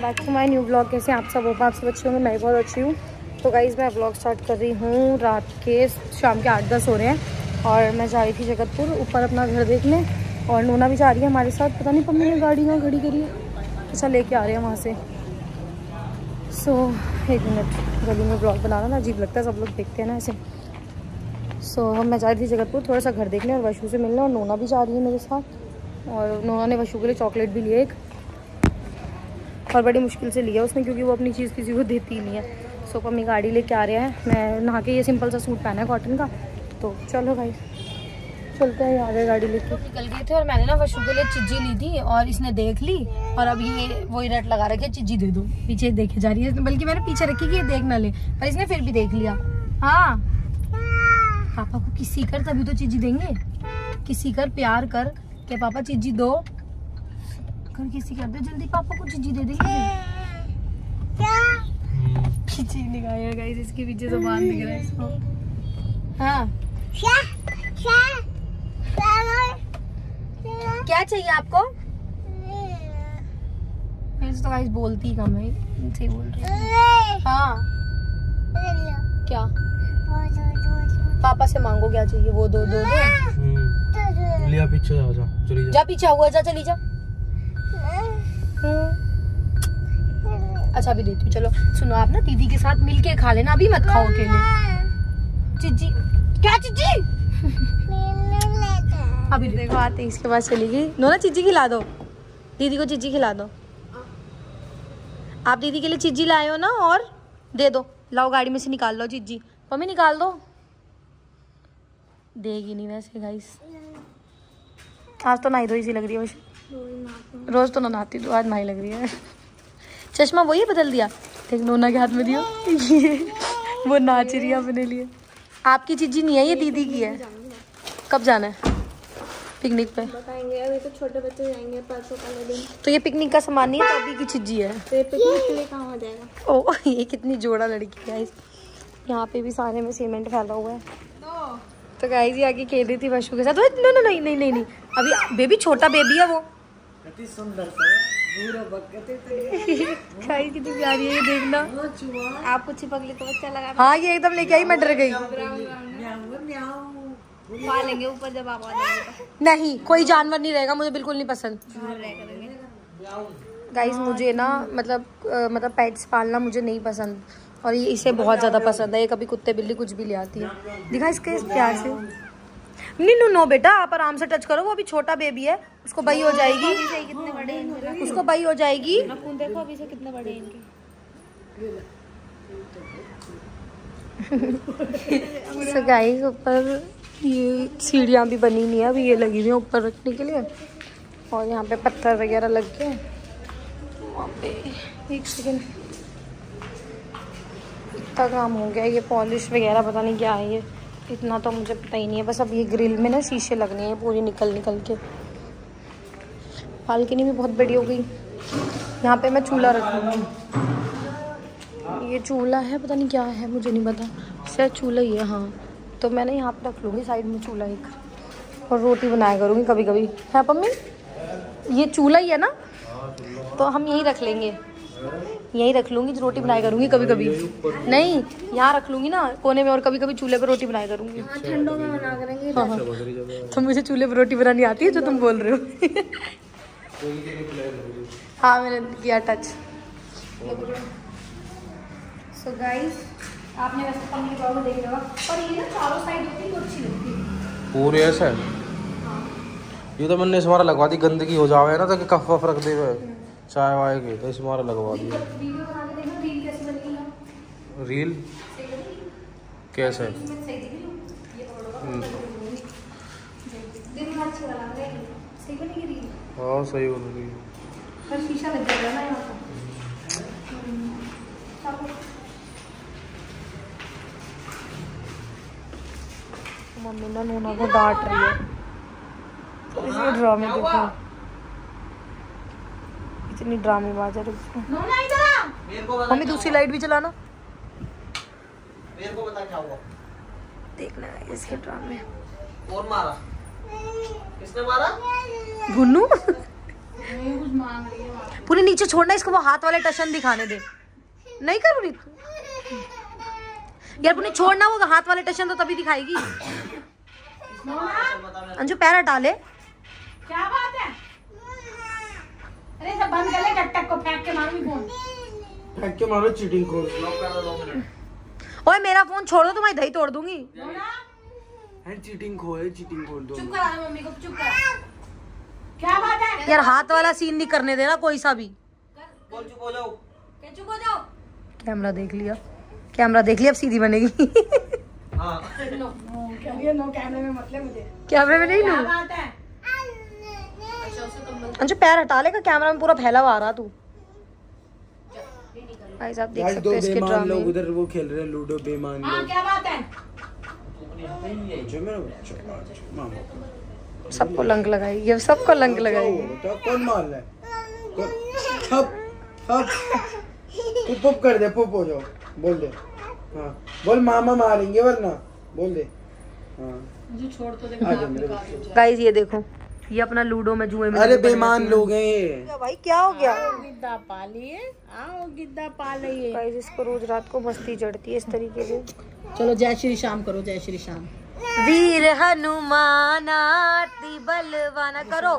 Welcome back to my new blog कैसे आप सब? आप सब अच्छे होंगे। मैं बहुत अच्छी हूँ। तो गाइज़ मैं ब्लॉग स्टार्ट कर रही हूँ रात के शाम के आठ दस हो रहे हैं। और मैं जा रही थी जगतपुर ऊपर अपना घर देखने। और नोना भी जा रही है हमारे साथ। पता नहीं पम्मी ने गाड़ी कहाँ खड़ी करी है। अच्छा लेके आ रहे हैं वहाँ से। सो so, एक मिनट गली में ब्लॉग बनाना ना अजीब लगता है। सब लोग देखते हैं ना ऐसे। सो so, मैं जा रही थी जगतपुर थोड़ा सा घर देखने और वशु से मिलने। और नोना भी जा रही है मेरे साथ। और नोना ने वशु के लिए चॉकलेट भी लिया एक। और बड़ी मुश्किल से लिया उसने क्योंकि वो अपनी चीज़ किसी को देती ही नहीं है। सो मम्मी गाड़ी लेके आ रहे हैं। मैं नहा के ये सिंपल सा सूट पहना है कॉटन का। तो चलो भाई, चलते हैं आ गए गाड़ी लेके। निकल गए थे और मैंने ना वशु के लिए चिज्जी ली थी और इसने देख ली और अब ये वही रेट लगा रखे चिज्जी दे दो। पीछे देखे जा रही है, बल्कि मैंने पीछे रखी कि ये देख ना ले। पर इसने फिर भी देख लिया। हाँ। पापा को किसी कर, तभी तो चिज्जी देंगे। किसी कर, प्यार कर के पापा चिज्जी दो। कर किसी कर दे जल्दी पापा को चिज्जी दे देंगे। पीछे निकाया गाइस इसके पीछे तो बाँध दिख रहा है इसको। हाँ। क्या? क्या, क्या, क्या चाहिए आपको? मैं तो गाइस बोलती कम है। इनसे बोल रही हूँ। हाँ। क्या? पापा से मांगो क्या चाहिए? वो दो दो दो। हम्म, लिया पीछे जाओ जा चली जा। जा पीछे हुआ जा चली जा। अच्छा अभी देती हूँ। चलो, सुनो, आप ना दीदी के साथ मिलके खा लेना, अभी मत खाओ अकेले। चिज्जी, क्या चिज्जी? अभी देखो, आते इसके पास चली गई। नो ना चिज्जी खिला दो। दीदी को चिज्जी खिला दो। आप दीदी के लिए चिज्जी लाए हो ना, और दे दो। लाओ, गाड़ी में से निकाल लो, चिज्जी। मम्मी, निकाल दो। देगी नहीं वैसे गाइस आज तो नहाई धोई सी लग रही है रोज तो ना नहाती तो आज नहाई लग रही है। चश्मा वही बदल दिया। देख नोना के हाथ में दियो। ये वो नाच रही है अपने लिए। आपकी चीजी नहीं है ये दीदी की है। कब जाना है? पिकनिक पे। बताएँगे अभी तो छोटे बच्चे जाएँगे परसों वाले दिन। तो ये पिकनिक का सामान नहीं है तो अभी की चिज्जी है। तो ये पिकनिक के लिए कहाँ हो जाएगा? ओ ये कितनी जोड़ा लड़की है यहाँ पे भी सारे में सीमेंट फैला हुआ है। तो गाइस ये आगे खेल रही थी वशु के साथ। नहीं नहीं नहीं नहीं। अभी बेबी छोटा बेबी है वो। गाइस कितनी प्यारी है ये देखना। आपको चिपक ली तो अच्छा लगा हाँ ये एकदम लेके आई मैं डर गई। लेंगे ऊपर जब आप तो। नहीं कोई जानवर नहीं रहेगा मुझे बिल्कुल नहीं पसंद। करेंगे। गाइस मुझे ना मतलब मतलब पेट्स पालना मुझे नहीं पसंद। और ये इसे बहुत ज़्यादा पसंद है। ये कभी कुत्ते बिल्ली कुछ भी ले आती है। दिखा इसके इस प्यार से? नहीं नो नो बेटा आप आराम से टच करो वो अभी छोटा बेबी है उसको बई हो जाएगी। उसको बई हो जाएगी। देखो अभी से कितने बड़े इनके? सो गाइस ऊपर ये सीढ़ियाँ भी बनी नहीं है अभी ये लगी हुई है ऊपर रखने के लिए। और यहाँ पे पत्थर वगैरह लग गए वहाँ पे एक सेकेंड इतना काम हो गया ये पॉलिश वगैरह पता नहीं क्या है ये। इतना तो मुझे पता ही नहीं है, बस अब ये ग्रिल में ना शीशे लगने हैं पूरी निकल निकल के। बालकनी भी बहुत बड़ी हो गई। यहाँ पे मैं चूल्हा रखूँगी ये चूल्हा है, पता नहीं क्या है, मुझे नहीं पता। शायद चूल्हा ही है हाँ। तो मैंने यहाँ पे रख लूँगी, साइड में चूल्हा एक। और रोटी बनाया करूँगी कभी कभी है, पम्मी? ये चूल्हा ही है ना? तो हम यहीं रख लेंगे। यहीं रख लूँगी रोटी बनाया करूँगी कभी कभी नहीं यहाँ रख लूँगी ना कोने में और कभी कभी चूल्हे पर रोटी बनाया करूँगी। हाँ ठंडों में बना करेंगे हाँ हाँ। तो मुझे चूल्हे पर रोटी बनानी आती है जो तुम बोल रहे हो। हाँ मैंने किया टच सो गाइस आपने वैसे पनीर पाव देख लिया होगा। और ये ना चारों साइड होती है तो अच्छी लगती है। पूरे ऐसे? ये तो मैंने इसमारा लगवा दी गंदगी हो जावे ना ताकि कफ वफ रख दे चाय वाय के तो इसमारा लगवा दिया वीडियो बना के देखना रील कैसी बनी है। रील? कैसे? मैं सही दिख रही हूँ ये तो हम्म, अच्छी बना रही है। सही बनेगी रील? हाँ सही बोल रही पर शीशा लग जाएगा ना यहाँ पर। चलो। मम्मी ना नूना को डांट रही है। इसे ड्रामे देखो। इतनी ड्रामे बाज है रुको मम्मी दूसरी लाइट भी चलाना। मेरे को बता क्या हुआ? देखना है इसके ड्रामे। कौन मारा। किसने मारा? भुन्नू कुछ मांग रही है पूरे नीचे छोड़ना इसको वो हाथ वाले टशन दिखाने दे। नहीं कर रही यार पुनी छोड़ना वो हाथ वाले टशन तो तभी दिखाएगी। अंजू पैर हटा ले क्या बात है अरे सब बंद कर ले टक टक को फेंक के मारूँगी फ़ोन। फेंक के मारो चीटिंग को लॉक कर दो दो मिनट ओए मेरा फ़ोन छोड़ दो तुम्हारी दही तोड़ दूँगी। है चीटिंग खो है चीटिंग खोल दो चुप करा दे मम्मी को चुप करा। क्या बात है? यार हाथ वाला सीन नहीं करने देना कोई सा भी। बोल चुप हो जाओ। क्या चुप हो जाओ? कैमरा देख लिया। कैमरा देख लिया अब सीधी बनेगी। हाँ। नो नो नो कैमरे में मतलब मुझे। कैमरे में नहीं नो क्या बात है? अंजू पैर हटा लेगा कैमरा में पूरा फैला हुआ आ रहा तू। भाई साहब देख सकते हो इसके बेमान लोग उधर वो खेल रहे हैं लूडो बेमान हाँ लोग। क्या बात है? जो मेरा मामा सबको लंक लगाई ये सबको लंक क्या लगाई। हुआ कौन मार रहा है? थप थप तू पुप कर दे पुप हो जाओ। बोल दे। हाँ बोल मामा मारेंगे वरना। बोल दे। हाँ। तो गाइस ये देखो। ये अपना लूडो में जुए में अरे बेमान लोग हैं। ये भाई क्या हो गया? गिद्दा पा लिए आओ गिद्दा पा लिए गाइस इसको रोज रात को मस्ती चढ़ती है इस तरीके से। चलो जय श्री श्याम करो जय श्री श्याम। वीर हनुमान आरती बलवाना करो।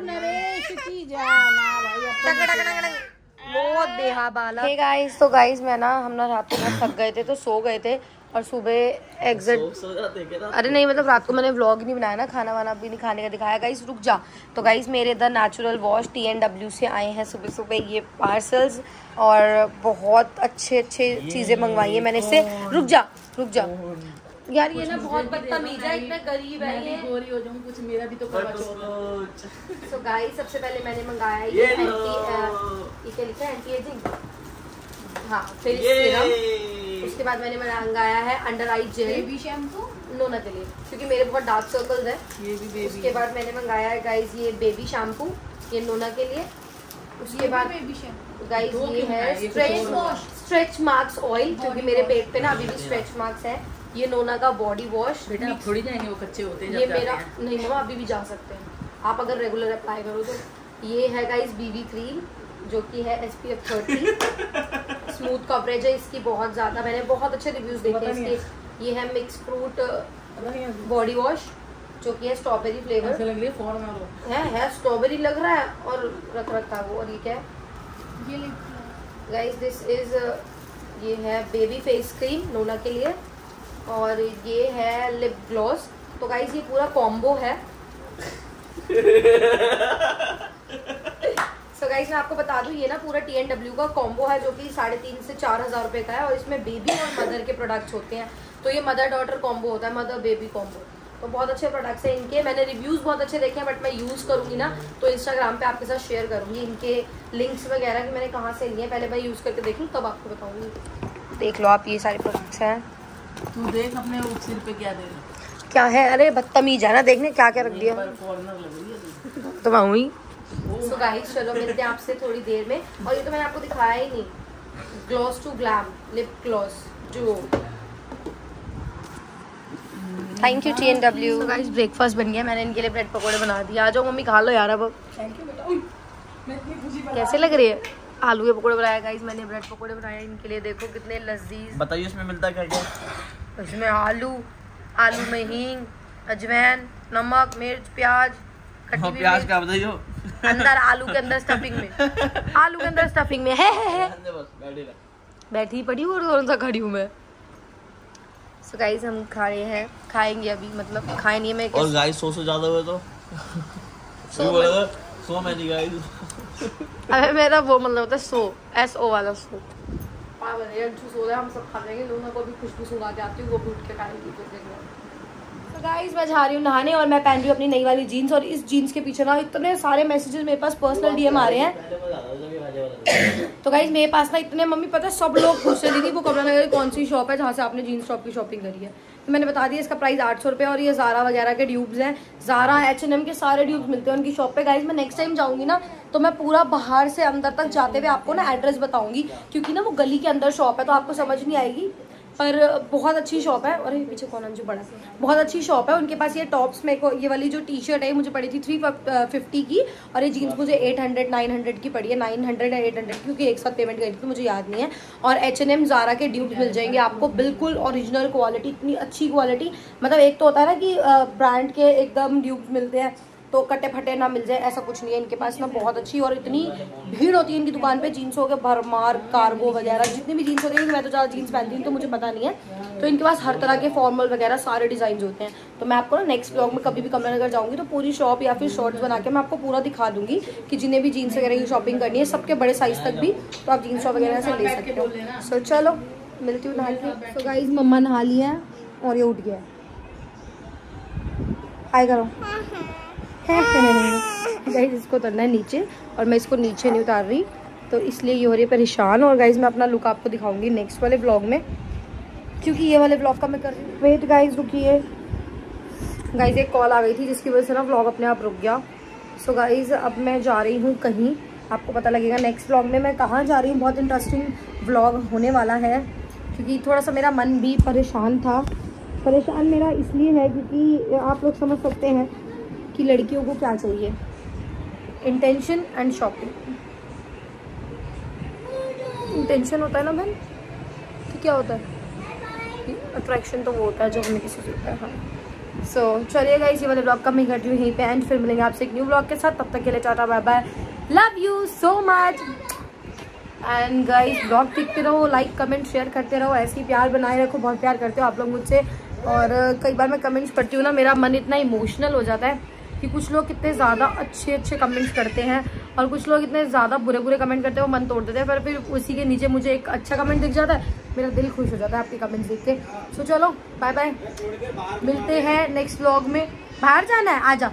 नरेश की जाना भाई। बहुत बेहा बाला गाइस तो गाइस मैं ना हम ना रात को बहुत थक गए थे तो सो गए थे। और सुबह एग्जिट अरे नहीं मतलब रात को मैंने व्लॉग ही नहीं बनाया ना खाना वाना भी नहीं खाने का दिखाया। गाइस रुक जा। तो गाइस मेरे इधर natural wash T N W से आए हैं सुबह सुबह ये पार्सल्स और बहुत अच्छे अच्छे चीज़ें मंगवाई है मैंने इससे। रुक जा रुक जा। यार ये ना बहुत बदतमीज है इतने गरीब है ये। गोरी हो जाऊँ कुछ मेरा भी तो करवा चौथ है। सो गाइस सबसे पहले मैंने मंगाया ये एंटी ये क्या लिखा है? एंटी एजिंग हाँ फिर सीरम उसके बाद मैंने मंगाया है under eye gel. Baby shampoo? नोना के लिए क्योंकि मेरे बहुत डार्क सर्कल्स है। ये भी बेबी उसके बाद मैंने मंगाया है गाइस ये बेबी शैम्पू ये नोना के लिए। उसके बाद बेबी शैम्पू गाइस दो ये है स्ट्रेच होगा। स्ट्रेच मार्क्स ऑयल क्योंकि मेरे पेट पे ना अभी भी स्ट्रेच मार्क्स है। ये नोना का बॉडी वॉश बेटा थोड़ी जाएँगे वो कच्चे होते हैं ये मेरा नहीं मम्मा अभी भी जा सकते हैं। आप अगर रेगुलर अप्लाई करो तो। ये है गाइज़ बीबी क्रीम जो कि है S P F thirty smooth coverage है इसकी बहुत ज़्यादा मैंने बहुत अच्छे रिव्यूज़ देखे हैं इसके। ये है मिक्स फ्रूट बॉडी वॉश जो कि है स्ट्रॉबेरी ऐसे फ्लेवर लग रही है है है स्ट्रॉबेरी लग रहा है और रख रखा वो और ये क्या है? ये गाइस दिस इज़ ये है बेबी फेस क्रीम नोना के लिए। और ये है लिप ग्लॉस तो गाइस ये पूरा कॉम्बो है। सो गाइस मैं आपको बता दूँ ये ना पूरा टी एन डब्ल्यू का कॉम्बो है जो कि साढ़े तीन से चार हज़ार रुपये का है और इसमें बेबी और मदर के प्रोडक्ट्स होते हैं। तो ये मदर डॉटर कॉम्बो होता है मदर बेबी कॉम्बो तो बहुत अच्छे प्रोडक्ट्स हैं इनके। मैंने रिव्यूज़ बहुत अच्छे देखे हैं बट मैं यूज़ करूँगी ना तो इंस्टाग्राम पे आपके साथ शेयर करूँगी इनके लिंक्स वगैरह कि मैंने कहाँ से लिए पहले मैं यूज़ करके देखूँ तब आपको बताऊँगी। देख लो आप ये सारे प्रोडक्ट्स हैं। तू देख अपने सिर पे क्या दे क्या है? अरे बदतमीज है ना देखने क्या क्या रख दिया। तू तो मैं हुई सो गाइस चलो मिलते हैं आपसे थोड़ी देर में। और ये तो मैंने आपको दिखाया ही नहीं। Gloss to glam lip gloss जो। Thank you T N W guys breakfast बन गया। मैंने इनके लिए ब्रेड पकौड़े बना दिए। आ जाओ मम्मी खा लो यार अब। कैसे लग रही है? आलू के पकौड़े बनाए। गाइस मैंने ब्रेड पकौड़े बनाए इनके लिए। देखो कितने लजीज बताइए इसमें मिलता क्या क्या? उसमें आलू आलू में हींग अजवाइन नमक मिर्च प्याज। हाँ प्याज का बताइए अंदर आलू के अंदर स्टफिंग में। आलू के अंदर स्टफिंग में। है है है। बैठी पड़ी हूँ और कौन सा खड़ी हूँ मैं। सो गाइस हम खा रहे हैं। खाएँगे अभी मतलब खाए नहीं मैं और गाइस सौ से ज़्यादा हुए तो? सौ सौ बोला सौ नहीं गाइस अरे मेरा वो मतलब होता है सो एस ओ वाला सो। पागल है यार जूस हो रहा है हम सब खा लेंगे लोगों को भी खुशबू सुना के आती हूँ वो भी उठ के खाएँगी गाइस मैं जा रही हूँ नहाने और मैं पहन रही हूँ अपनी नई वाली जीन्स और इस जीन्स के पीछे ना इतने सारे मैसेजेस मेरे पास पर्सनल डीएम आ रहे हैं। तो गाइज़ मेरे पास ना इतने, मम्मी पता है, सब लोग पूछ रहे दीदी वो कमरा नगर कौन सी शॉप है जहाँ से आपने जीन्स शॉप की शॉपिंग करी है। तो मैंने बता दिया, इसका प्राइस आठ सौ रुपये और ये जारा वगैरह के ड्यूब्स हैं। जारा एच एन एम के सारे ड्यूब्स मिलते हैं उनकी शॉप पे। गाइज़ मैं नेक्स्ट टाइम जाऊँगी ना तो मैं पूरा बाहर से अंदर तक जाते हुए आपको ना एड्रेस बताऊँगी, क्योंकि ना वो गली के अंदर शॉप है तो आपको समझ नहीं आएगी। पर बहुत अच्छी शॉप है। और ये पीछे कौन अंजू बड़ा बहुत अच्छी शॉप है। उनके पास ये टॉप्स मेरे को, ये वाली जो टी शर्ट है मुझे पड़ी थी थ्री फिफ्टी की। और ये जीन्स मुझे एट हंड्रेड नाइन हंड्रेड की पड़ी है। नाइन हंड्रेड एट हंड्रेड क्योंकि एक साथ पेमेंट करी थी मुझे याद नहीं है। और एच एन एम जारा के ड्यूब मिल जाएँगे। आपको बिल्कुल ओरिजिनल क्वालिटी इतनी अच्छी क्वालिटी मतलब एक तो होता है ना कि ब्रांड के एकदम ड्यूब मिलते हैं। तो कटे फटे ना मिल जाए ऐसा कुछ नहीं है इनके पास। ना बहुत अच्छी और इतनी भीड़ होती है इनकी दुकान पे जीन्स हो गए भरमार कार्गो वगैरह जितनी भी जीन्स होती है मैं तो ज़्यादा जीन्स पहनती हूँ तो मुझे पता नहीं है। तो इनके पास हर तरह के फॉर्मल वगैरह सारे डिज़ाइन होते हैं। तो मैं आपको ना नेक्स्ट ब्लॉग में कभी भी कमला नगर जाऊँगी तो पूरी शॉप या फिर शॉर्ट्स बना के मैं आपको पूरा दिखा दूँगी कि जिन्हें भी जीन्स वगैरह की शॉपिंग करनी है सबके बड़े साइज़ तक भी तो आप जीन्स वगैरह से ले सकते हो। सो चलो मिलती हूँ नहा के तो गाइज़ मम्मा नहा लिया है और ये उठ गया है। हाय करो। गाइज़ इसको उतरना है नीचे, और मैं इसको नीचे नहीं उतार रही तो इसलिए ये हो रही है परेशान। और गाइज़ मैं अपना लुक आपको दिखाऊँगी नेक्स्ट वाले ब्लॉग में, क्योंकि ये वाले ब्लॉग का मैं कर रही हूँ। वेट गाइज़ रुकिए। गाइज़ एक कॉल आ गई थी, जिसकी वजह से ना ब्लॉग अपने आप रुक गया। सो so गाइज़ अब मैं जा रही हूँ कहीं। आपको पता लगेगा नेक्स्ट ब्लॉग में मैं कहाँ जा रही हूँ? बहुत इंटरेस्टिंग ब्लॉग होने वाला है, क्योंकि थोड़ा सा मेरा मन भी परेशान था। परेशान मेरा इसलिए है, क्योंकि आप लोग समझ सकते हैं कि लड़कियों को क्या चाहिए? इंटेंशन एंड शॉपिंग इंटेंशन होता है ना बहन? तो क्या होता है? अट्रैक्शन तो वो होता है जो हमें किसी से होता है हाँ। सो चलिए गाइस ये वाले ब्लॉग का मैं करती हूँ यहीं पे एंड फिर मिलेंगे आपसे एक न्यू ब्लॉग के साथ। तब तक के लिए tata bye bye love you so much and guys blog देखते रहो लाइक कमेंट शेयर करते रहो। ऐसे ही प्यार बनाए रखो, बहुत प्यार करते हो आप लोग मुझसे। और, कई बार मैं कमेंट्स पढ़ती हूँ ना, मेरा मन इतना इमोशनल हो जाता है। कि कुछ लोग कितने ज़्यादा अच्छे अच्छे कमेंट्स करते हैं और कुछ लोग इतने ज़्यादा बुरे बुरे कमेंट करते हैं, वो मन तोड़ देते हैं, पर फिर उसी के नीचे मुझे एक अच्छा कमेंट दिख जाता है। मेरा दिल खुश हो जाता है आपके कमेंट्स देख के। सो चलो बाय बाय मिलते हैं नेक्स्ट व्लॉग में। बाहर जाना है, आ जा।